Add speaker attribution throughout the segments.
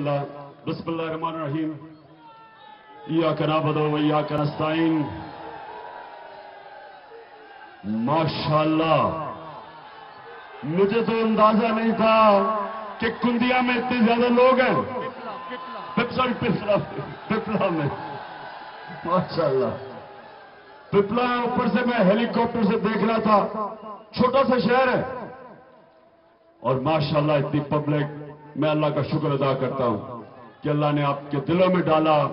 Speaker 1: الله بسم الله الرحمن الرحيم إياك نعبد وإياك نستعين ماشاءاللہ، مجھے تو اندازہ نہیں تھا کہ کندیا میں اتنے زیادہ لوگ ہیں۔ سوری پپلا پپلا میں۔ ماشاء اللہ پپلا اوپر سے میں ہیلی کاپٹر سے دیکھ رہا تھا، چھوٹا سا شہر ہے۔ اور ماشاءاللہ اتنی پبلک میں اللہ کا شکر ادا کرتا ہوں کہ اللہ نے آپ کے دلوں میں ڈالا۔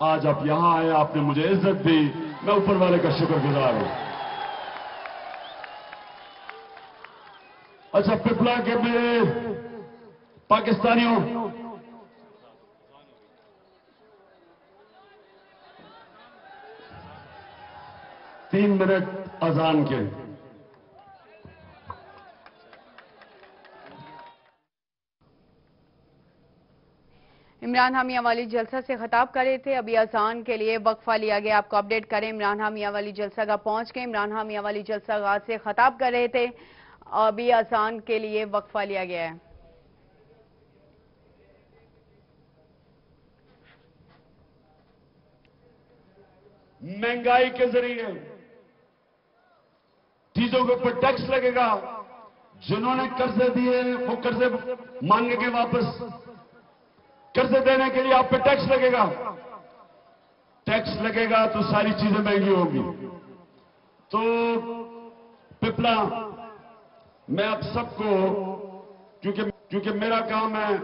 Speaker 1: آج آپ یہاں آئے، آپ نے مجھے عزت دی۔ میں اوپر والے کا شکر گزار ہوں۔ اچھا پپلا کے میرے پاکستانیوں۔ تین منٹ اذان کے۔
Speaker 2: عمران حامیہ والی جلسہ سے خطاب کر رہے تھے۔ ابھی اذان کے لیے وقفہ لیا گیا۔ آپ کو اپڈیٹ کریں۔ عمران حامیہ والی جلسہ کا پہنچ گئے۔ عمران حامیہ والی جلسہ گاہ سے خطاب کر رہے تھے۔ ابھی اذان کے لیے وقفہ لیا گیا ہے۔
Speaker 1: مہنگائی کے ذریعے چیزوں کے اوپر ٹیکس لگے گا۔ جنہوں نے قرضے دیے، وہ قرضے مانگے گے واپس۔ قرضے دینے کے لیے آپ پہ ٹیکس لگے گا۔ ٹیکس لگے گا تو ساری چیزیں مہنگی ہوگی تو پپلا، میں آپ سب کو، کیونکہ کیونکہ میرا کام ہے،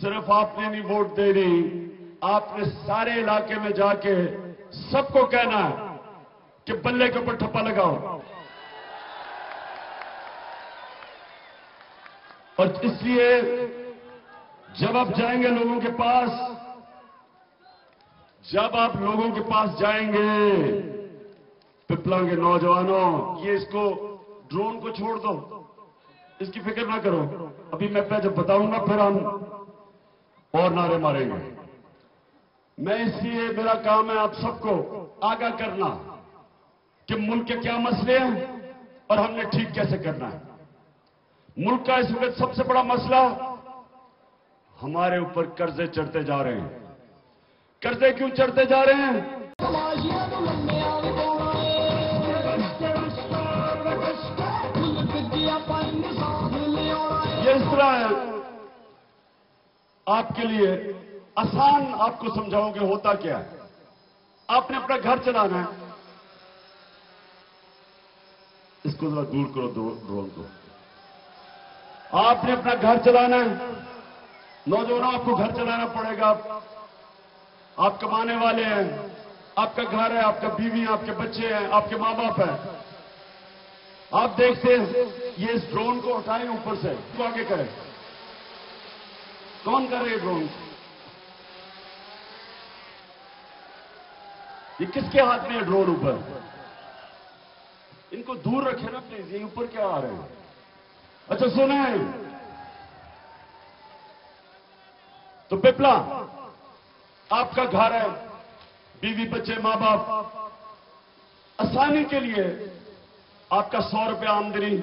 Speaker 1: صرف آپ نے نہیں ووٹ دے رہی، آپ نے سارے علاقے میں جا کے سب کو کہنا ہے کہ بلے کے اوپر ٹھپا لگاؤ۔ اور اس لیے جب آپ جائیں گے لوگوں کے پاس، جب آپ لوگوں کے پاس جائیں گے پپلا کے نوجوانوں، یہ اس کو ڈرون کو چھوڑ دو۔ اس کی فکر نہ کرو۔ ابھی میں پہ جب بتاؤں گا پھر ہم اور نعرے ماریں گے۔ میں اس لیے میرا کام ہے آپ سب کو آگاہ کرنا کہ ملک کے کیا مسئلے ہیں اور ہم نے ٹھیک کیسے کرنا ہے۔ ملک کا اس وقت سب سے بڑا مسئلہ ہمارے اوپر قرضے چڑھتے جا رہے ہیں۔ قرضے کیوں چڑھتے جا رہے ہیں؟ یہ اس طرح ہے۔ آپ کے لیے آسان آپ کو سمجھاؤ گے ہوتا کیا ہے۔ آپ نے اپنا گھر چلانا ہے۔ اس کو ذرا دور کرو ڈرون کو۔ آپ نے اپنا گھر چلانا ہے۔ نوجوانوں، آپ کو گھر چلانا پڑے گا۔ آپ کمانے والے ہیں، آپ کا گھر ہے، آپ کا بیوی ہے آپ کے بچے ہیں، آپ کے ماں باپ ہیں۔ آپ دیکھتے ہیں، یہ اس ڈرون کو ہٹائیں اوپر سے اس کو آگے کریں۔ کون کر رہے ڈرون؟ یہ کس کے ہاتھ میں ہے ڈرون اوپر؟ ان کو دور رکھے نا پلیز یہ اوپر کیا آ رہے ہیں؟ اچھا سنیں۔ تو پپلا، آپ کا گھر ہے، بیوی بچے، ماں باپ۔ آسانی کے لیے آپ کا سو روپیہ آمدنی،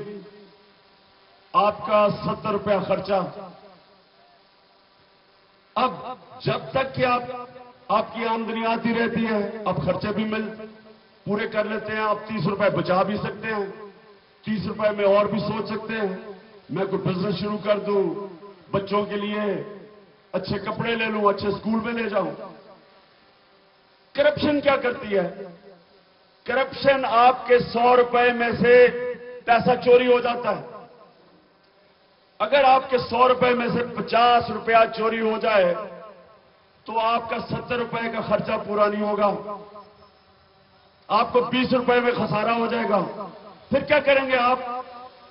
Speaker 1: آپ کا ستر روپیہ خرچہ۔ اب جب تک کہ آپ آپ کی آمدنی آتی رہتی ہے، اب خرچے بھی مل، پورے کر لیتے ہیں، آپ تیس روپے بچا بھی سکتے ہیں۔ تیس روپے میں اور بھی سوچ سکتے ہیں۔ میں کوئی بزنس شروع کر دوں، بچوں کے لیے اچھے کپڑے لے لوں، اچھے اسکول میں لے جاؤں۔ کرپشن کیا کرتی ہے؟ کرپشن آپ کے سو روپے میں سے پیسہ چوری ہو جاتا ہے۔ اگر آپ کے سو روپے میں سے پچاس روپیہ چوری ہو جائے، تو آپ کا ستر روپے کا خرچہ پورا نہیں ہوگا۔ آپ کو بیس روپے میں خسارہ ہو جائے گا۔ پھر کیا کریں گے آپ؟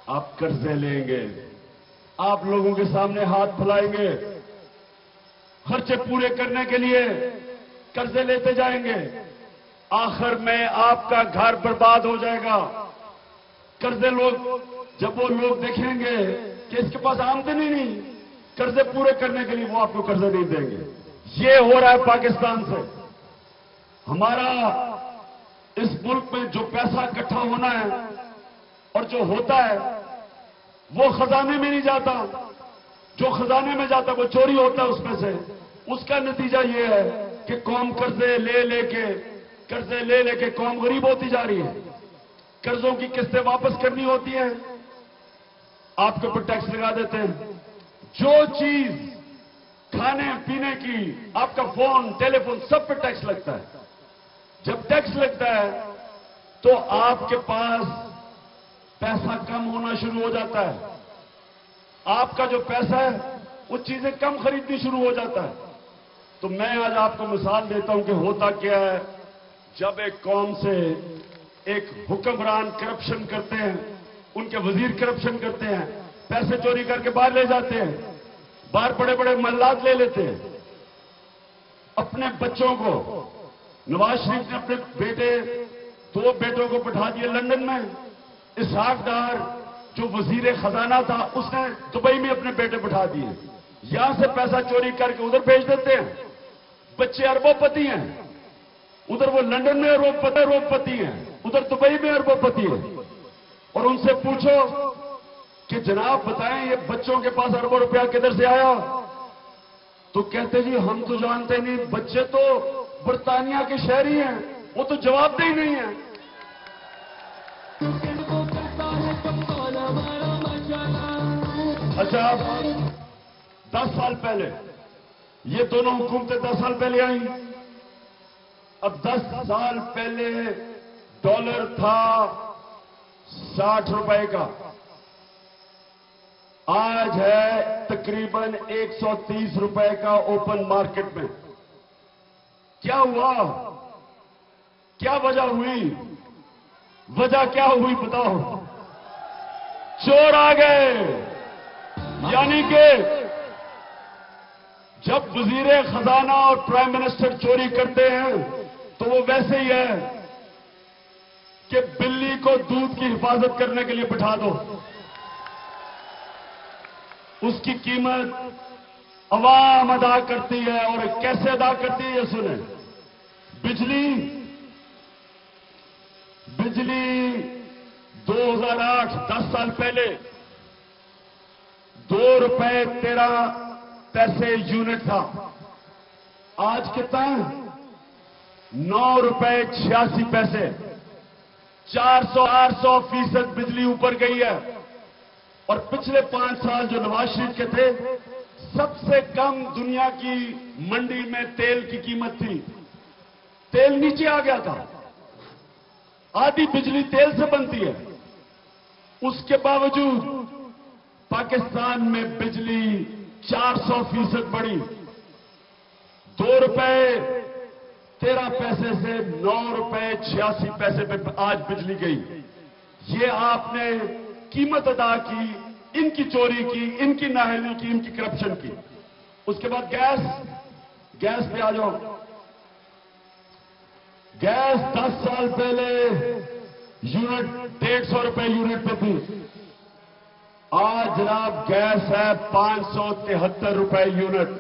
Speaker 1: آپ قرضے لیں گے۔ آپ لوگوں کے سامنے ہاتھ پھلائیں گے۔ خرچے پورے کرنے کے لیے قرضے لیتے جائیں گے۔ آخر میں آپ کا گھر برباد ہو جائے گا۔ قرضے لوگ جب وہ لوگ دیکھیں گے کہ اس کے پاس آمدنی نہیں، قرضے پورے کرنے کے لیے وہ آپ کو قرضے نہیں دیں گے۔ یہ ہو رہا ہے پاکستان سے۔ ہمارا اس ملک میں جو پیسہ اکٹھا ہونا ہے اور جو ہوتا ہے، وہ خزانے میں نہیں جاتا۔ جو خزانے میں جاتا ہے، وہ چوری ہوتا ہے اس میں سے۔ اس کا نتیجہ یہ ہے کہ قوم قرضے لے لے کے، قرضے لے لے کے قوم غریب ہوتی جا رہی ہے۔ قرضوں کی قسطیں واپس کرنی ہوتی ہیں۔ آپ کے اوپر ٹیکس لگا دیتے ہیں۔ جو چیز کھانے، پینے کی، آپ کا فون ٹیلی فون سب پہ ٹیکس لگتا ہے۔ جب ٹیکس لگتا ہے، تو آپ کے پاس پیسہ کم ہونا شروع ہو جاتا ہے۔ آپ کا جو پیسہ ہے، وہ چیزیں کم خریدنی شروع ہو جاتا ہے۔ تو میں آج آپ کو مثال دیتا ہوں کہ ہوتا کیا ہے۔ جب ایک قوم سے ایک حکمران کرپشن کرتے ہیں، ان کے وزیر کرپشن کرتے ہیں، پیسے چوری کر کے باہر لے جاتے ہیں، باہر بڑے بڑے ملات لے لیتے ہیں۔ اپنے بچوں کو، نواز شریف نے اپنے بیٹے، دو بیٹوں کو بٹھا دیا لندن میں۔ اسحاق ڈار جو وزیر خزانہ تھا، اس نے دبئی میں اپنے بیٹے بٹھا دیے۔ یہاں سے پیسہ چوری کر کے ادھر بھیج دیتے ہیں۔ بچے اربوں پتی ہیں۔ ادھر وہ لندن میں اربوں پتے اربوں پتی ہیں۔ ادھر دبئی میں اربوں پتی ہیں۔ اور ان سے پوچھو کہ جناب بتائیں، یہ بچوں کے پاس اربوں روپیہ کدھر سے آیا؟ تو کہتے جی ہم تو جانتے نہیں، بچے تو برطانیہ کے شہری ہیں، وہ تو جواب دہ ہی نہیں ہے اچھا دس سال پہلے، یہ دونوں حکومتیں دس سال پہلے آئیں۔ اب دس سال پہلے ڈالر تھا ساٹھ روپے کا۔ آج ہے تقریباً ایک سو تیس روپے کا اوپن مارکیٹ میں۔ کیا ہوا؟ کیا وجہ ہوئی؟ وجہ کیا ہوئی بتاؤ؟ چور آ گئے۔ یعنی کہ جب وزیر خزانہ اور پرائم منسٹر چوری کرتے ہیں تو وہ ویسے ہی ہے کہ بلی کو دودھ کی حفاظت کرنے کے لیے بٹھا دو۔ اس کی قیمت عوام ادا کرتی ہے اور کیسے ادا کرتی ہے یہ سنیں۔ بجلی بجلی دو ہزار آٹھ، دس سال پہلے دو روپے تیرہ پیسے یونٹ تھا۔ آج کتنا نو روپے چھیاسی پیسے۔ چار سو، آٹھ سو فیصد بجلی اوپر گئی ہے۔ اور پچھلے پانچ سال جو نواز شریف کے تھے، سب سے کم دنیا کی منڈی میں تیل کی قیمت تھی۔ تیل نیچے آ گیا تھا۔ آدھی بجلی تیل سے بنتی ہے۔ اس کے باوجود پاکستان میں بجلی چار سو فیصد بڑی دو روپے تیرہ پیسے سے نو روپے چھیاسی پیسے پہ آج بجلی گئی۔ یہ آپ نے قیمت ادا کی، ان کی چوری کی، ان کی ناہلی کی، ان کی کرپشن کی۔ اس کے بعد گیس گیس پہ آ جاؤ۔ گیس دس سال پہلے یونٹ ڈیڑھ سو روپے یونٹ پہ تھی۔ آج جناب گیس ہے پانچ سو تہتر روپے یونٹ۔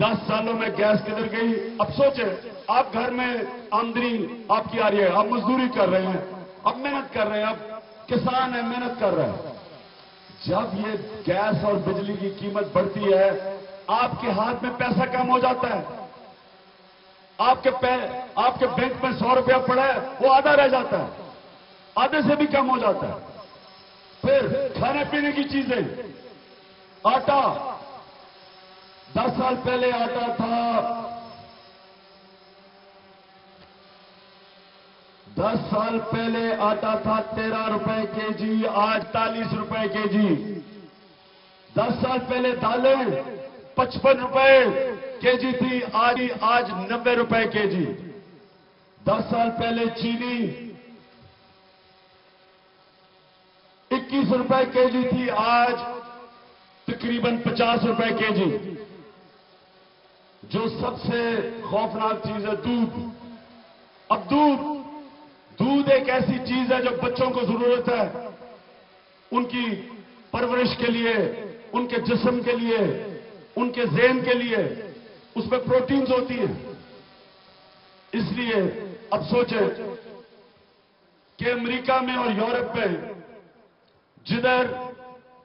Speaker 1: دس سالوں میں گیس کدھر گئی؟ اب سوچیں، آپ گھر میں آمدنی آپ کی آ رہی ہے، آپ مزدوری کر رہے ہیں اب محنت کر رہے ہیں اب کسان ہیں، محنت کر رہے ہیں۔ جب یہ گیس اور بجلی کی قیمت بڑھتی ہے، آپ کے ہاتھ میں پیسہ کم ہو جاتا ہے۔ آپ کے آپ کے بینک میں سو روپیہ پڑا ہے، وہ آدھا رہ جاتا ہے، آدھے سے بھی کم ہو جاتا ہے۔ پھر کھانے پینے کی چیزیں۔ آٹا۔ دس سال پہلے آٹا تھا۔ دس سال پہلے آٹا تھا تیرہ روپے کے جی آج چالیس روپے کے جی۔ دس سال پہلے دالیں پچپن روپے کے جی تھی، آج آج نبے روپے کے جی۔ دس سال پہلے چینی اکیس روپے کے جی تھی آج تقریباً پچاس روپے کے جی۔ جو سب سے خوفناک چیز ہے دودھ۔ اب دودھ دودھ ایک ایسی چیز ہے جو بچوں کو ضرورت ہے۔ ان کی پرورش کے لیے، ان کے جسم کے لیے، ان کے ذہن کے لیے۔ اس میں پروٹینز ہوتی ہیں۔ اس لیے اب سوچیں کہ امریکہ میں اور یورپ میں جدھر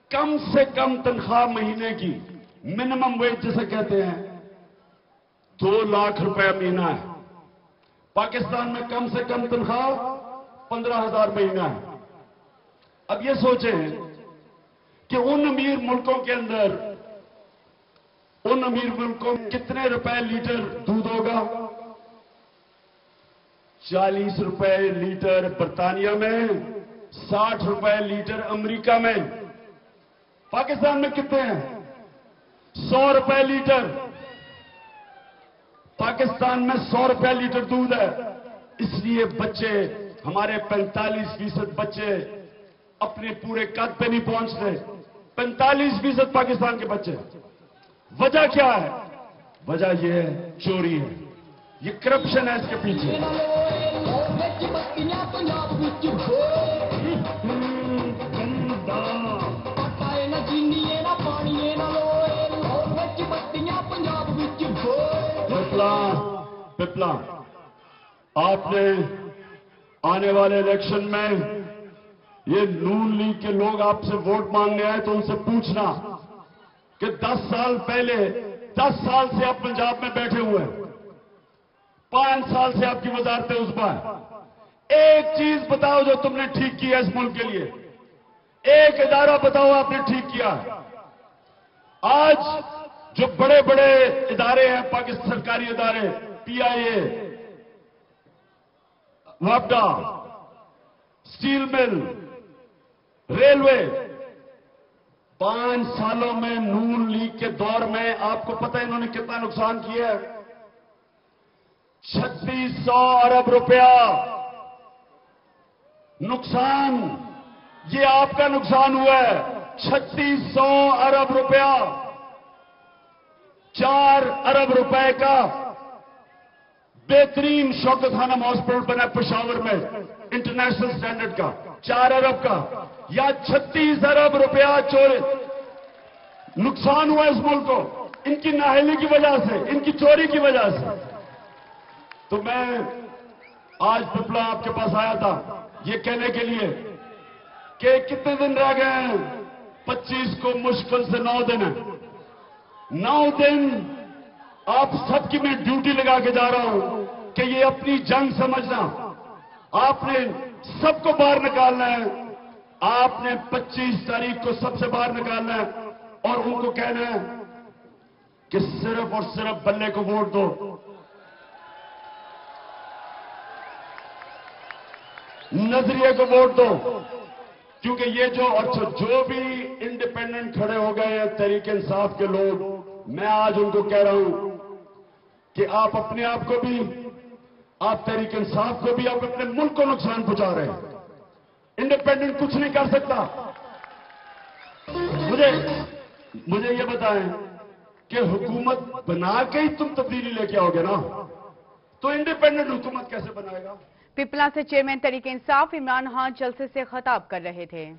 Speaker 1: کم سے کم تنخواہ مہینے کی منیمم ویج جسے کہتے ہیں، دو لاکھ روپے مہینہ ہے۔ پاکستان میں کم سے کم تنخواہ پندرہ ہزار مہینہ ہے۔ اب یہ سوچیں کہ ان امیر ملکوں کے اندر، ان امیر ملکوں کتنے روپے لیٹر دودھ ہوگا؟ چالیس روپے لیٹر برطانیہ میں ساٹھ روپے لیٹر امریکہ میں۔ پاکستان میں کتنے ہیں؟ سو روپے لیٹر۔ پاکستان میں سو روپے لیٹر دودھ ہے۔ اس لیے بچے، ہمارے پینتالیس فیصد بچے اپنے پورے قد پہ نہیں پہنچتے پینتالیس فیصد پاکستان کے بچے۔ وجہ کیا ہے؟ وجہ یہ ہے، چوری ہے۔ یہ کرپشن ہے اس کے
Speaker 3: پیچھے۔ پپلا آپ نے آنے والے الیکشن میں یہ نون لیگ کے لوگ آپ سے ووٹ مانگنے آئے تو
Speaker 1: ان سے پوچھنا کہ دس سال پہلے، دس سال سے آپ پنجاب میں بیٹھے ہوئے ہیں۔ پانچ سال سے آپ کی وزارتیں اس پر ایک چیز بتاؤ جو تم نے ٹھیک کیا اس ملک کے لیے۔ ایک ادارہ بتاؤ آپ نے ٹھیک کیا آج جو بڑے بڑے ادارے ہیں، پاکستان سرکاری ادارے پی آئی اے وابڈا اسٹیل مل، ریلوے۔ پانچ سالوں میں نون لیگ کے دور میں آپ کو پتہ ہے انہوں نے کتنا نقصان کیا ہے۔ چھتیس سو ارب روپیہ۔ نقصان، یہ آپ کا نقصان ہوا ہے۔ چھتیس سو ارب روپیہ۔ چار ارب روپے کا بہترین شوق خانہ ہاسپٹل بنا پشاور میں انٹرنیشنل سٹینڈرڈ کا، چار ارب کا، یا چھتیس ارب روپیہ چورے۔ نقصان ہوا اس ملک کو، ان کی ناہلی کی وجہ سے، ان کی چوری کی وجہ سے۔ تو میں آج پپلا آپ کے پاس آیا تھا، یہ کہنے کے لیے کہ کتنے دن رہ گئے ہیں؟ پچیس کو مشکل سے نو دن ہے نو دن آپ سب کی میں ڈیوٹی لگا کے جا رہا ہوں۔ کہ یہ اپنی جنگ سمجھنا، آپ نے سب کو باہر نکالنا ہے۔ آپ نے پچیس تاریخ کو سب سے باہر نکالنا ہے اور ان کو کہنا ہے کہ صرف اور صرف بلے کو ووٹ دو۔ نظریے کو ووٹ دو۔ کیونکہ یہ جو اچھا جو بھی انڈیپینڈنٹ کھڑے ہو گئے ہیں، تحریک انصاف کے لوگ، میں آج ان کو کہہ رہا ہوں کہ آپ اپنے آپ کو بھی آپ تحریک انصاف کو بھی آپ اپنے ملک کو نقصان پہنچا رہے ہیں۔ انڈیپینڈنٹ کچھ نہیں کر سکتا۔ مجھے مجھے یہ بتائیں کہ حکومت بنا کے ہی تم تبدیلی لے کے آؤ گے نا؟ تو انڈیپینڈنٹ
Speaker 2: حکومت کیسے بنائے گا؟ پپلا سے چیئرمین تحریک انصاف عمران خان جلسے سے خطاب کر رہے تھے۔